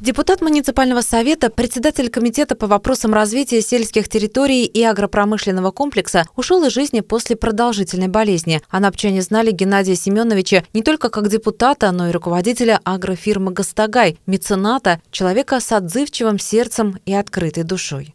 Депутат муниципального совета, председатель комитета по вопросам развития сельских территорий и агропромышленного комплекса ушел из жизни после продолжительной болезни. Анапчане знали Геннадия Семеновича не только как депутата, но и руководителя агрофирмы «Гастагай», мецената, человека с отзывчивым сердцем и открытой душой.